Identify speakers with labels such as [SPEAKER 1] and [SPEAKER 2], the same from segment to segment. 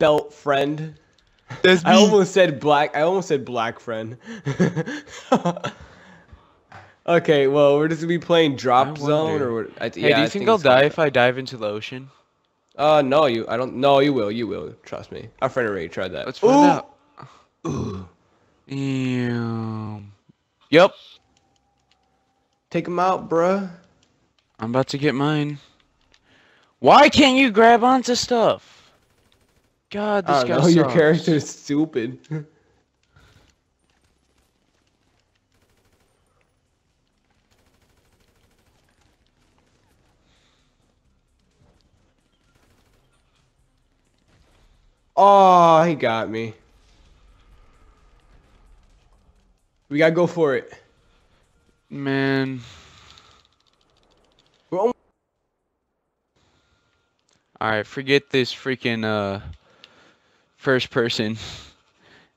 [SPEAKER 1] belt friend.
[SPEAKER 2] That's
[SPEAKER 1] I almost said black. I almost said black friend. okay, well, we're just gonna be playing
[SPEAKER 2] I
[SPEAKER 1] drop zone, or what? I,
[SPEAKER 2] Hey,
[SPEAKER 1] yeah,
[SPEAKER 2] do you
[SPEAKER 1] I
[SPEAKER 2] think I'll die if I dive into the ocean?
[SPEAKER 1] Uh, no, you. I don't. No, you will. You will. Trust me. Our friend already tried that.
[SPEAKER 2] Let's find
[SPEAKER 1] Ooh!
[SPEAKER 2] out. Damn. Yep.
[SPEAKER 1] Take him out, bruh.
[SPEAKER 2] I'm about to get mine. Why can't you grab onto stuff? God, this
[SPEAKER 1] I
[SPEAKER 2] guy
[SPEAKER 1] don't know. Your character is stupid. oh, he got me. We gotta go for it.
[SPEAKER 2] Man.
[SPEAKER 1] We're
[SPEAKER 2] Alright, forget this freaking uh first person.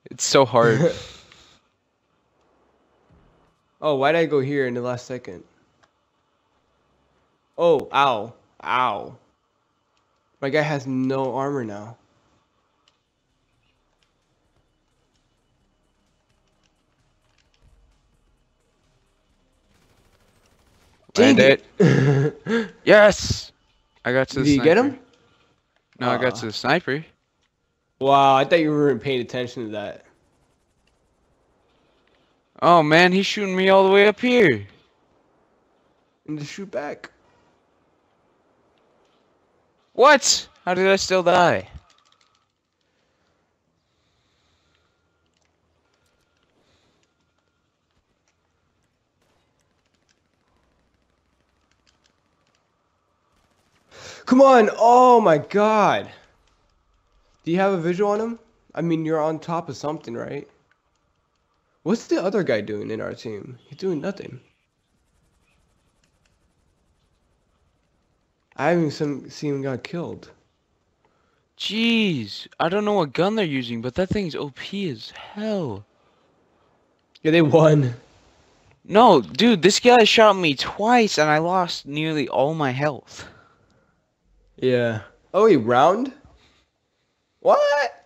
[SPEAKER 2] It's so hard.
[SPEAKER 1] Oh, why did I go here in the last second? Oh, ow. Ow. My guy has no armor now.
[SPEAKER 2] Land
[SPEAKER 1] Dang
[SPEAKER 2] it. Yes! I got to the
[SPEAKER 1] Did you get him?
[SPEAKER 2] No, I got to the sniper.
[SPEAKER 1] Wow, I thought you weren't paying attention to that.
[SPEAKER 2] Oh man, he's shooting me all the way up here.
[SPEAKER 1] And to shoot back.
[SPEAKER 2] What? How did I still die?
[SPEAKER 1] Come on! Oh my god! Do you have a visual on him? I mean, you're on top of something, right? What's the other guy doing in our team? He's doing nothing. I haven't some, seen him got killed.
[SPEAKER 2] Jeez, I don't know what gun they're using, but that thing's OP as hell.
[SPEAKER 1] Yeah, they won.
[SPEAKER 2] No, dude, this guy shot me twice and I lost nearly all my health.
[SPEAKER 1] Yeah. Oh, he round? What?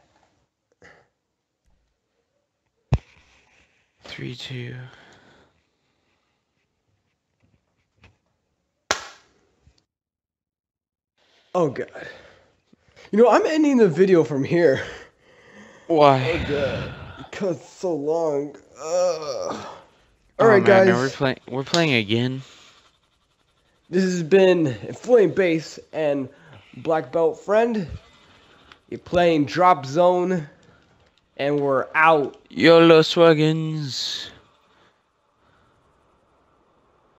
[SPEAKER 2] Three, two.
[SPEAKER 1] Oh god. You know, I'm ending the video from here.
[SPEAKER 2] Why?
[SPEAKER 1] Oh, God. Because it's so long. Ugh.
[SPEAKER 2] Oh,
[SPEAKER 1] Alright,
[SPEAKER 2] man,
[SPEAKER 1] guys.
[SPEAKER 2] we're playing. We're playing again.
[SPEAKER 1] This has been Flame Base and Black Belt Friend. You're playing Drop Zone. And we're out.
[SPEAKER 2] YOLO Swaggins.